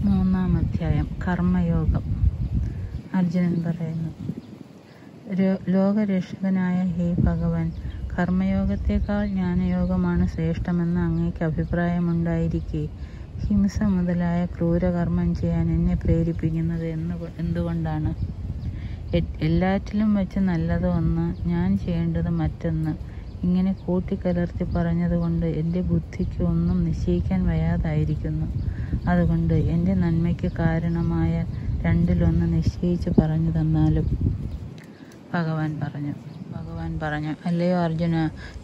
മൂന്നാം അധ്യായം കർമ്മയോഗം. അർജുനൻ പറയുന്നു ലോകരക്ഷകനായ ഹേ ഭഗവാൻ കർമ്മയോഗത്തെക്കാൾ ജ്ഞാനയോഗമാണ് ശ്രേഷ്ഠമെന്ന് അങ്ങേക്ക് അഭിപ്രായമുണ്ടായിരിക്കെ. ഹിംസ മുതലായ ക്രൂരകർമ്മം ചെയ്യാൻ എന്നെ പ്രേരിപ്പിക്കുന്നത് എന്ന് എന്തുകൊണ്ടാണ്? എല്ലാറ്റിലും വെച്ച് നല്ലത് ഒന്ന് ഞാൻ ചെയ്യേണ്ടത് മറ്റൊന്ന്. ഇങ്ങനെ കൂട്ടിക്കലർത്തി പറഞ്ഞതുകൊണ്ട് എന്റെ ബുദ്ധിക്ക് ഒന്നും നിശ്ചയിക്കാൻ വയ്യാതായിരിക്കുന്നു. അതുകൊണ്ട് എന്റെ നന്മയ്ക്ക് കാരണമായ രണ്ടിലൊന്ന് നിശ്ചയിച്ച് പറഞ്ഞു തന്നാലും ഭഗവാൻ പറഞ്ഞു. ഭഗവാൻ പറഞ്ഞു അല്ലയോ അർജുന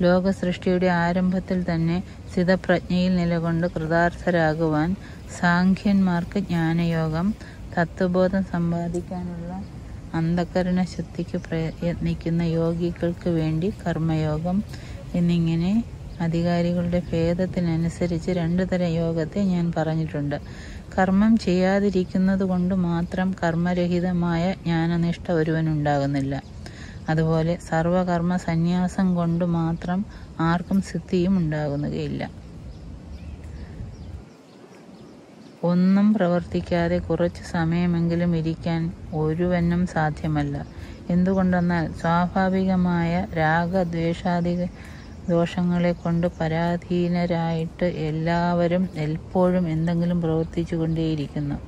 ലോക സൃഷ്ടിയുടെ ആരംഭത്തിൽ തന്നെ സ്ഥിതപ്രജ്ഞയിൽ നിലകൊണ്ട് കൃതാർത്ഥരാകുവാൻ സാഖ്യന്മാർക്ക് ജ്ഞാനയോഗം തത്വബോധം സമ്പാദിക്കാനുള്ള അന്ധകരണ ശക്തിക്ക് പ്രയത്നിക്കുന്ന യോഗികൾക്ക് വേണ്ടി കർമ്മയോഗം എന്നിങ്ങനെ അധികാരികളുടെ ഭേദത്തിനനുസരിച്ച് രണ്ടു തരം യോഗത്തെ ഞാൻ പറഞ്ഞിട്ടുണ്ട്. കർമ്മം ചെയ്യാതിരിക്കുന്നത് കൊണ്ട് മാത്രം കർമ്മരഹിതമായ ജ്ഞാനനിഷ്ഠ ഒരുവനുണ്ടാകുന്നില്ല. അതുപോലെ സർവകർമ്മ സന്യാസം കൊണ്ട് മാത്രം ആർക്കും സിദ്ധിയും ഉണ്ടാകുന്നതയില്ല ഒന്നും പ്രവർത്തിക്കാതെ കുറച്ച് സമയമെങ്കിലും ഇരിക്കാൻ ഒരുവനും സാധ്യമല്ല. എന്തുകൊണ്ടെന്നാൽ സ്വാഭാവികമായ രാഗദ്വേഷാദി ദോഷങ്ങളെ കൊണ്ട് പരാധീനരായിട്ട് എല്ലാവരും എപ്പോഴും എന്തെങ്കിലും പ്രവർത്തിച്ചു കൊണ്ടേയിരിക്കുന്നു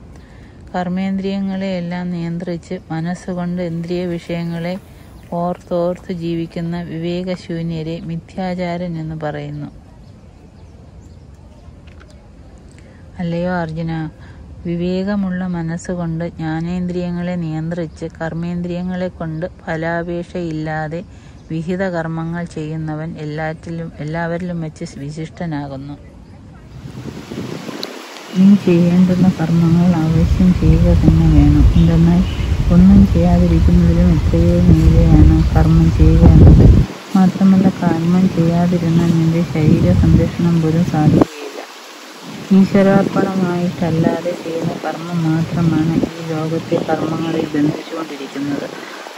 കർമ്മേന്ദ്രിയങ്ങളെ എല്ലാം നിയന്ത്രിച്ച് മനസ്സുകൊണ്ട് ഇന്ദ്രിയ വിഷയങ്ങളെ ഓർത്തോർത്ത് ജീവിക്കുന്ന വിവേകശൂന്യരെ മിഥ്യാചാരൻ എന്ന് പറയുന്നു. അല്ലയോ അർജുന? വിവേകമുള്ള മനസ്സുകൊണ്ട് ജ്ഞാനേന്ദ്രിയങ്ങളെ നിയന്ത്രിച്ച് കർമ്മേന്ദ്രിയങ്ങളെ കൊണ്ട് ഫലാപേക്ഷയില്ലാതെ വിഹിത കർമ്മങ്ങൾ ചെയ്യുന്നവൻ എല്ലാറ്റിലും എല്ലാവരിലും വെച്ച് വിശിഷ്ടനാകുന്നു. ഇനി ചെയ്യേണ്ടുന്ന കർമ്മങ്ങൾ ആവശ്യം ചെയ്യുക തന്നെ വേണം. എന്തെന്നാൽ ഒന്നും ചെയ്യാതിരിക്കുന്നതിലും എത്രയോ നേരെയാണ് കർമ്മം ചെയ്യുക എന്നത്. മാത്രമല്ല കർമ്മം ചെയ്യാതിരുന്നാൽ നിന്റെ ശരീര സംരക്ഷണം പോലും സാധിക്കുകയില്ല ഈശ്വരാർപ്പണമായിട്ടല്ലാതെ ചെയ്യുന്ന കർമ്മം മാത്രമാണ് ഈ ലോകത്തെ കർമ്മങ്ങളിൽ ബന്ധിച്ചുകൊണ്ടിരിക്കുന്നത്.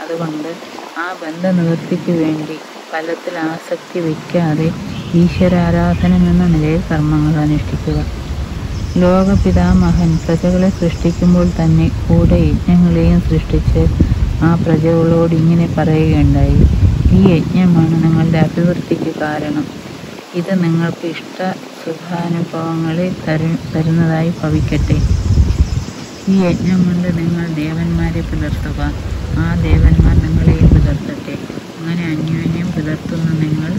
അതുകൊണ്ട് ആ ബന്ധനിവൃത്തിക്ക് വേണ്ടി ഫലത്തിൽ ആസക്തി വയ്ക്കാതെ ഈശ്വരാരാധനം എന്ന നിലയിൽ കർമ്മങ്ങൾ അനുഷ്ഠിക്കുക. ലോകപിതാമഹൻ പ്രജകളെ സൃഷ്ടിക്കുമ്പോൾ തന്നെ കൂടെ യജ്ഞങ്ങളെയും സൃഷ്ടിച്ച് ആ പ്രജകളോട് ഇങ്ങനെ പറയുകയുണ്ടായി. ഈ യജ്ഞമാണ് നിങ്ങളുടെ അഭിവൃദ്ധിക്ക് കാരണം. ഇത് നിങ്ങൾക്ക് ഇഷ്ട സുഖാനുഭവങ്ങളെ തരു തരുന്നതായി ഭവിക്കട്ടെ. ഈ യജ്ഞം കൊണ്ട് നിങ്ങൾ ദേവന്മാരെ പുലർത്തുക ആ ദേവന്മാർ നിങ്ങളെയും പുലർത്തട്ടെ അങ്ങനെ അന്യോന്യം പുലർത്തുന്ന നിങ്ങൾ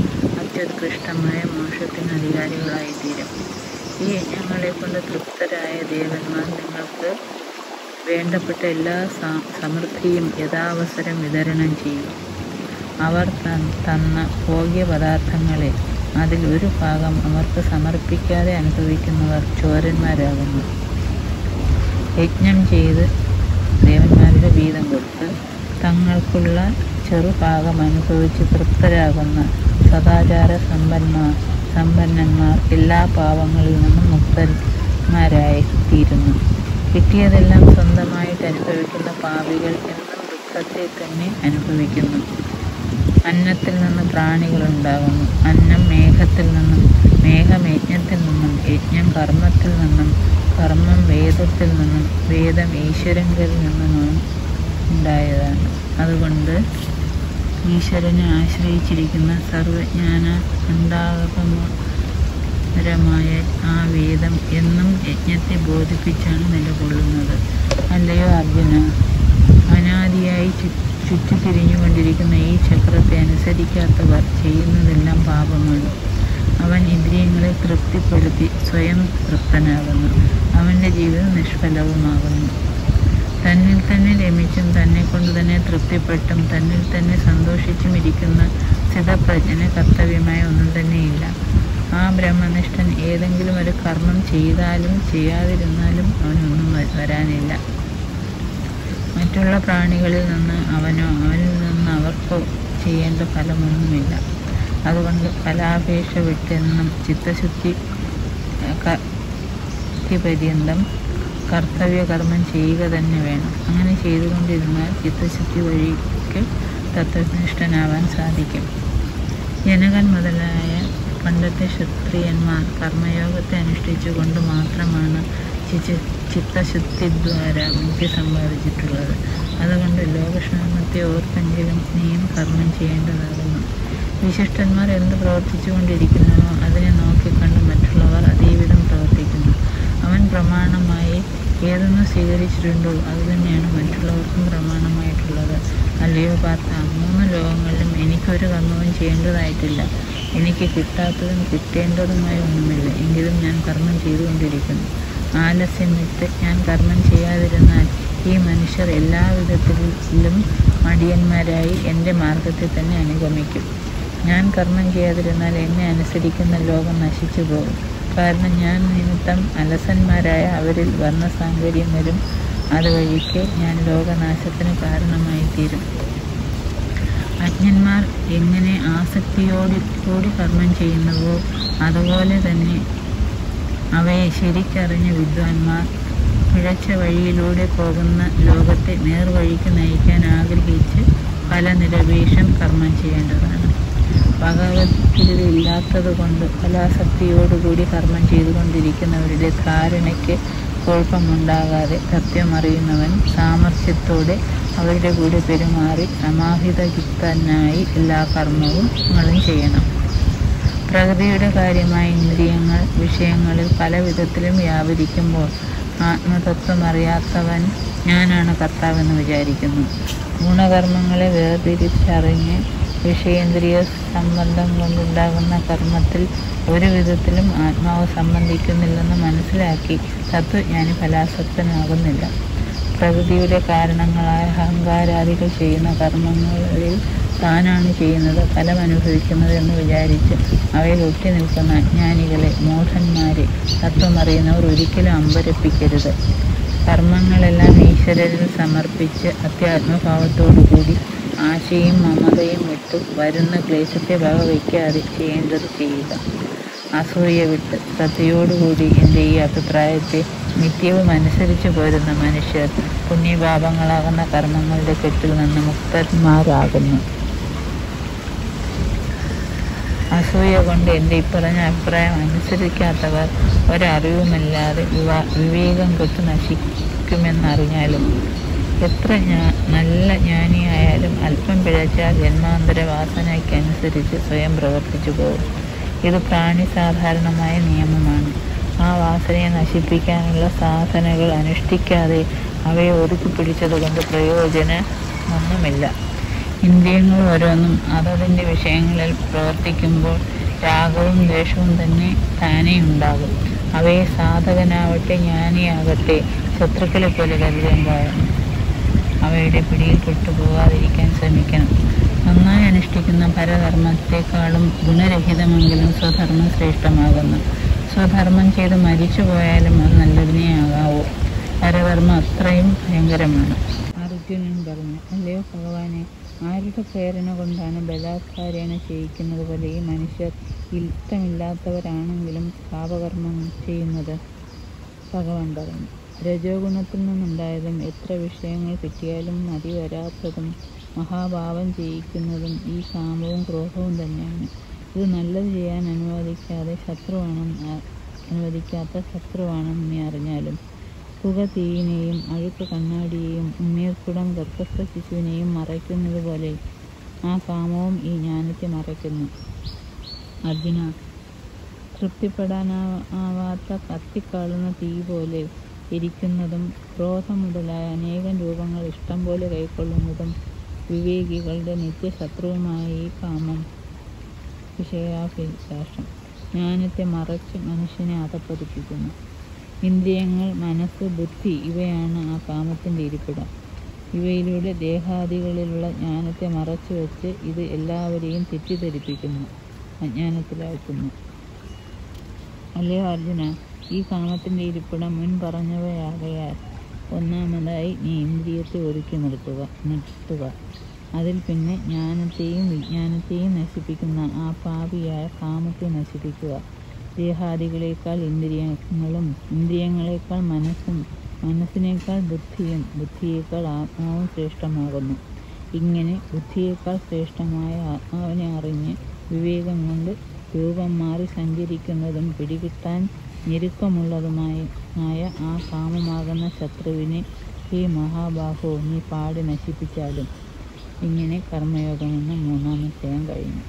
അത്യുത്കൃഷ്ടമായ മോക്ഷത്തിന് അധികാരികളായിത്തീരും. ഈ യജ്ഞങ്ങളെ കൊണ്ട് തൃപ്തരായ ദേവന്മാർ നിങ്ങൾക്ക് വേണ്ടപ്പെട്ട എല്ലാ സമൃദ്ധിയും യഥാവസരം വിതരണം ചെയ്യും. അവർ തന്ന ഭോഗ്യപദാർത്ഥങ്ങളെ അതിൽ ഒരു ഭാഗം അവർക്ക് സമർപ്പിക്കാതെ അനുഭവിക്കുന്നവർ ചോരന്മാരാകുന്നു. യജ്ഞം ചെയ്ത് ദേവന്മാരുടെ വീതം കൊടുത്ത് തങ്ങൾക്കുള്ള ചെറുഭാഗം അനുഭവിച്ച് തൃപ്തരാകുന്ന സദാചാര സമ്പന്മാർ സമ്പന്നന്മാർ എല്ലാ പാവങ്ങളിൽ നിന്നും മുക്തന്മാരായി തീരുന്നു കിട്ടിയതെല്ലാം സ്വന്തമായിട്ട് അനുഭവിക്കുന്ന പാവികൾ എന്നും ദുഃഖത്തെ തന്നെ അനുഭവിക്കുന്നു. അന്നത്തിൽ നിന്ന് പ്രാണികൾ ഉണ്ടാകുന്നു. അന്നം മേഘത്തിൽ നിന്നും മേഘം യജ്ഞത്തിൽ നിന്നും യജ്ഞം കർമ്മത്തിൽ നിന്നും കർമ്മം വേദത്തിൽ നിന്നും വേദം ഈശ്വരങ്കിൽ നിന്നും ഉണ്ടായതാണ്. അതുകൊണ്ട് ഈശ്വരനെ ആശ്രയിച്ചിരിക്കുന്ന സർവജ്ഞാന ഉണ്ടാകുന്നരമായ ആ വേദം എന്നും യജ്ഞത്തെ ബോധിപ്പിച്ചാണ് നിലകൊള്ളുന്നത്. അല്ലയോ അർജുന? അനാദിയായി ചു ചുറ്റിത്തിരിഞ്ഞുകൊണ്ടിരിക്കുന്ന ഈ ചക്രത്തെ അനുസരിക്കാത്തവർ ചെയ്യുന്നതെല്ലാം പാപമാണ്. അവൻ ഇന്ദ്രിയങ്ങളെ തൃപ്തിപ്പെടുത്തി സ്വയം തൃപ്തനാകുന്നു. അവന്റെ ജീവിതം നിഷ്ഫലവുമാകുന്നു. തന്നിൽ തന്നെ രമിച്ചും തന്നെ കൊണ്ട് തന്നെ തൃപ്തിപ്പെട്ടും തന്നിൽ തന്നെ സന്തോഷിച്ചും ഇരിക്കുന്ന സ്ഥിതപ്രജ്ഞന് കർത്തവ്യമായ ഒന്നും തന്നെയില്ല. ആ ബ്രഹ്മനിഷ്ഠൻ ഏതെങ്കിലും ഒരു കർമ്മം ചെയ്താലും ചെയ്യാതിരുന്നാലും അവനൊന്നും വരാനില്ല. മറ്റുള്ള പ്രാണികളിൽ നിന്ന് അവനോ അവനിൽ നിന്ന് അവർക്കോ ചെയ്യേണ്ട ഫലമൊന്നുമില്ല. അതുകൊണ്ട് ഫലാപേക്ഷ വിട്ടെന്നും ചിത്തശുദ്ധി പര്യന്തം കർത്തവ്യകർമ്മം ചെയ്യുക തന്നെ വേണം. അങ്ങനെ ചെയ്തുകൊണ്ടിരുന്നാൽ ചിത്തശുദ്ധി വഴിക്ക് തത്വനിഷ്ഠനാവാൻ സാധിക്കും. ജനകൻ മുതലായ പണ്ടത്തെ ക്ഷത്രിയന്മാർ കർമ്മയോഗത്തെ അനുഷ്ഠിച്ചുകൊണ്ട് മാത്രമാണ് രക്ഷിച്ച് ചിത്തശുദ്ധിദ്വാര മുക്തി സമ്പാദിച്ചിട്ടുള്ളത്. അതുകൊണ്ട് ലോകക്ഷേമത്തെ ഓർത്തെങ്കിലും നീയും കർമ്മം ചെയ്യേണ്ടതാകുന്നു. വിശിഷ്ടന്മാർ എന്ത് പ്രവർത്തിച്ചുകൊണ്ടിരിക്കുന്നുവോ അതിനെ നോക്കിക്കണ്ട് മറ്റുള്ളവർ അതേവിധം പ്രവർത്തിക്കുന്നു. അവൻ പ്രമാണമായി ഏതൊന്ന് സ്വീകരിച്ചിട്ടുണ്ടോ അതുതന്നെയാണ് മറ്റുള്ളവർക്കും പ്രമാണമായിട്ടുള്ളത്. അല്ലയോ പാർത്ത മൂന്ന് ലോകങ്ങളിലും എനിക്കൊരു കർമ്മവും ചെയ്യേണ്ടതായിട്ടില്ല. എനിക്ക് കിട്ടാത്തതും കിട്ടേണ്ടതുമായ ഒന്നുമില്ല. എങ്കിലും ഞാൻ കർമ്മം ചെയ്തുകൊണ്ടിരിക്കുന്നു. ആലസ്യം വിട്ട് ഞാൻ കർമ്മം ചെയ്യാതിരുന്നാൽ ഈ മനുഷ്യർ എല്ലാവിധത്തിലും മടിയന്മാരായി എന്റെ മാർഗത്തിൽ തന്നെ അനുഗമിക്കും. ഞാൻ കർമ്മം ചെയ്യാതിരുന്നാൽ എന്നെ അനുസരിക്കുന്ന ലോകം നശിച്ചു പോകും. കാരണം ഞാൻ നിമിത്തം അലസന്മാരായ അവരിൽ വർണസാങ്കര്യം വരും. അതുവഴിക്ക് ഞാൻ ലോകനാശത്തിന് കാരണമായി തീരും അജ്ഞന്മാർ എങ്ങനെ ആസക്തിയോടുകൂടി കർമ്മം ചെയ്യുന്നുവോ അതുപോലെ തന്നെ അവയെ ശരിക്കറിഞ്ഞ വിദ്വാൻമാർ പിഴച്ച വഴിയിലൂടെ പോകുന്ന ലോകത്തെ നേർവഴിക്ക് നയിക്കാൻ ആഗ്രഹിച്ച് ഫലനിരപേക്ഷം കർമ്മം ചെയ്യേണ്ടതാണ്. ഭഗവത്ഗീതയില്ലാത്തത് കൊണ്ട് ഫലാസക്തിയോടുകൂടി കർമ്മം ചെയ്തുകൊണ്ടിരിക്കുന്നവരുടെ ധാരണയ്ക്ക് കുഴപ്പമുണ്ടാകാതെ സത്യമറിയുന്നവൻ സാമർഥ്യത്തോടെ അവരുടെ കൂടെ പെരുമാറി സമാഹിതചിത്തനായി എല്ലാ കർമ്മവും നിങ്ങളും ചെയ്യണം. പ്രകൃതിയുടെ കാര്യമായ ഇന്ദ്രിയങ്ങൾ വിഷയങ്ങളിൽ പല വിധത്തിലും വ്യാപരിക്കുമ്പോൾ ആത്മതത്വം അറിയാത്തവൻ ഞാനാണ് കർത്താവെന്ന് വിചാരിക്കുന്നു. ഗുണകർമ്മങ്ങളെ വേർതിരിച്ചറിഞ്ഞ് വിഷയേന്ദ്രിയ സംബന്ധം കൊണ്ടുണ്ടാകുന്ന കർമ്മത്തിൽ ഒരു വിധത്തിലും ആത്മാവ് സംബന്ധിക്കുന്നില്ലെന്ന് മനസ്സിലാക്കി തത്വജ്ഞാനി ഫലാസക്തനാകുന്നില്ല. പ്രകൃതിയുടെ കാരണങ്ങളായ അഹങ്കാരാദികൾ ചെയ്യുന്ന കർമ്മങ്ങളിൽ താനാണ് ചെയ്യുന്നത് ഫലം അനുഭവിക്കുന്നത് എന്ന് വിചാരിച്ച് അവയിൽ ഒട്ടി നിൽക്കുന്ന അജ്ഞാനികളെ മൂഢന്മാരെ തത്വമറിയുന്നവർ ഒരിക്കലും അമ്പരപ്പിക്കരുത്. കർമ്മങ്ങളെല്ലാം ഈശ്വരനിൽ സമർപ്പിച്ച് അത്യാത്മഭാവത്തോടുകൂടി ആശയും മമതയും വിട്ടു വരുന്ന ക്ലേശത്തെ വക വയ്ക്കാതെ ചെയ്യേണ്ടത് ചെയ്യുക. അസൂയ വിട്ട് ശ്രദ്ധയോടുകൂടി എന്റെ ഈ അഭിപ്രായത്തെ നിത്യവും അനുസരിച്ച് പോരുന്ന മനുഷ്യർ പുണ്യപാപങ്ങളാകുന്ന കർമ്മങ്ങളുടെ കെട്ടിൽ നിന്ന് മുക്തന്മാരാകുന്നു. അസൂയ കൊണ്ട് എന്റെ ഇപ്പറഞ്ഞ അഭിപ്രായം അനുസരിക്കാത്തവർ ഒരറിവുമില്ലാതെ വിവാ വിവേകം കൊത്തു നശിക്കുമെന്നറിഞ്ഞാലും എത്ര ഞാ നല്ല ജ്ഞാനിയായാലും അല്പം പിഴച്ചാൽ ജന്മാന്തര വാസനയ്ക്കനുസരിച്ച് സ്വയം പ്രവർത്തിച്ചു പോകും. ഇത് പ്രാണി സാധാരണമായ നിയമമാണ്. ആ വാസനയെ നശിപ്പിക്കാനുള്ള സാധനകൾ അനുഷ്ഠിക്കാതെ അവയെ ഒതുക്കി പിടിച്ചതുകൊണ്ട് പ്രയോജനമൊന്നുമില്ല. ഇന്ദ്രിയങ്ങൾ ഓരോന്നും അതതിന്റെ വിഷയങ്ങളിൽ പ്രവർത്തിക്കുമ്പോൾ രാഗവും ദ്വേഷവും തന്നെ താനേ ഉണ്ടാകും. അവയെ സാധകനാവട്ടെ ജ്ഞാനിയാകട്ടെ ശത്രുക്കളെ പോലെ കരുതുമ്പോൾ അവയുടെ പിടിയിൽ പെട്ടുപോകാതിരിക്കാൻ ശ്രമിക്കണം. നന്നായി അനുഷ്ഠിക്കുന്ന പരധർമ്മത്തെക്കാളും ഗുണരഹിതമെങ്കിലും സ്വധർമ്മം ശ്രേഷ്ഠമാകുന്നു. സ്വധർമ്മം ചെയ്ത് മരിച്ചു പോയാലും അത് നല്ലതിനെ ആകാവൂ. പരധർമ്മം അത്രയും ഭയങ്കരമാണ്. അർജുനൻ പറഞ്ഞു അല്ലയോ ഭഗവാനെ ആരുടെ പ്രേരണ കൊണ്ടാണ് ബലാത്കാരേണ ചെയ്യിക്കുന്നത് പോലെ ഈ മനുഷ്യർ ഇഷ്ടമില്ലാത്തവരാണെങ്കിലും പാപകർമ്മം ചെയ്യുന്നത്? ഭഗവാൻ പറഞ്ഞു. രജോഗുണത്തിൽ നിന്നുണ്ടായതും എത്ര വിഷയങ്ങൾ കിട്ടിയാലും മതി വരാത്തതും മഹാഭാവം ചെയ്യിക്കുന്നതും ഈ കാമവും ക്രോധവും തന്നെയാണ്. ഇത് നല്ലത് ചെയ്യാൻ അനുവദിക്കാതെ ശത്രുവാണെന്ന് അനുവദിക്കാത്ത ശത്രുവാണെന്ന് നീ അറിഞ്ഞാലും പുക തീയിനെയും അഴുക്ക് കണ്ണാടിയെയും ഉമ്മീർക്കുടം ഗർഭസ്ഥ ശിശുവിനെയും മറയ്ക്കുന്നത് പോലെ ആ കാമവും ഈ ജ്ഞാനത്തെ മറയ്ക്കുന്നു. അർജുന തൃപ്തിപ്പെടാനാവാത്ത കത്തിക്കാളുന്ന തീ പോലെ ഇരിക്കുന്നതും ക്രോധം മുതലായ അനേകം രൂപങ്ങൾ ഇഷ്ടം പോലെ കൈക്കൊള്ളുന്നതും വിവേകികളുടെ നിത്യശത്രുവുമായ ഈ കാമം വിഷയാഭിലാഷം ജ്ഞാനത്തെ മറച്ച് മനുഷ്യനെ അധപ്പതിപ്പിക്കുന്നു ഇന്ദ്രിയങ്ങൾ മനസ്സ് ബുദ്ധി ഇവയാണ് ആ കാമത്തിന്റെ ഇരിപ്പിടം. ഇവയിലൂടെ ദേഹാദികളിലുള്ള ജ്ഞാനത്തെ മറച്ചു വെച്ച് ഇത് എല്ലാവരെയും തെറ്റിദ്ധരിപ്പിക്കുന്നു അജ്ഞാനത്തിലാക്കുന്നു. അല്ലയോ അർജുന ഈ കാമത്തിന്റെ ഇരിപ്പിടം മുൻ പറഞ്ഞവയാകയാൽ ഒന്നാമതായി നീ ഇന്ദ്രിയത്തെ ഒരുക്കി നിർത്തുക നിർത്തുക. അതിൽ പിന്നെ ജ്ഞാനത്തെയും വിജ്ഞാനത്തെയും നശിപ്പിക്കുന്ന ആ പാപിയായ കാമത്തെ നശിപ്പിക്കുക. ദേഹാദികളേക്കാൾ ഇന്ദ്രിയങ്ങളും ഇന്ദ്രിയങ്ങളേക്കാൾ മനസ്സും മനസ്സിനേക്കാൾ ബുദ്ധിയും ബുദ്ധിയേക്കാൾ ആത്മാവും ശ്രേഷ്ഠമാകുന്നു. ഇങ്ങനെ ബുദ്ധിയേക്കാൾ ശ്രേഷ്ഠമായ ആത്മാവിനെ അറിഞ്ഞ് വിവേകം കൊണ്ട് രൂപം മാറി സഞ്ചരിക്കുന്നതും പിടികിട്ടാൻ ഞെരുക്കമുള്ളതുമായ ആയ ആ കാമമാകുന്ന ശത്രുവിനെ ഈ മഹാബാഹു നീ പാടി നശിപ്പിച്ചാലും. ഇങ്ങനെ കർമ്മയോഗം എന്ന മൂന്നാം കഴിഞ്ഞു.